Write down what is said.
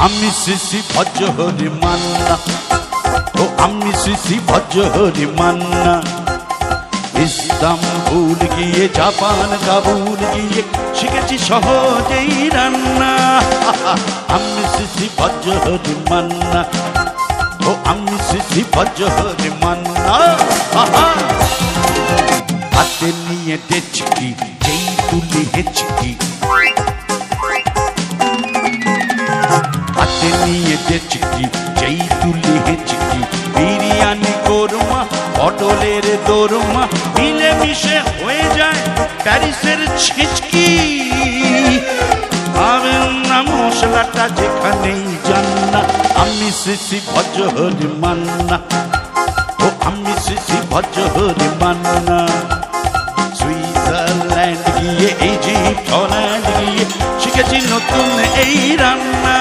আমি শিশি ভজহরি মান্না। ও আমি শিশি ভজহরি মান্না। ইস্তাম্বুল গিয়ে, জাপান, কাবুল গিয়ে শিখেছি সহজেই রান্না। আমি শিশি ভজহরি মান্না। ও আমি শিশি ভজহরি মান্না। আহা! হাতে নিয়ে ডেচকি, যেই তুলি হেচকি। নিয়ে যেই তুলি বিরিয়ানি কোরমা, পটলের মিলে মিশে হয়ে যায় প্যারিসের ছিচকি। পাবেন না মশলাটা যেখানেই যান না আমি শিশি ভজহরি মান্না। ও আমি মান্না। সুইজারল্যান্ড গিয়ে ইজিপ্ট হল্যান্ড গিয়ে, শিখেছি নতুন এই রান্না।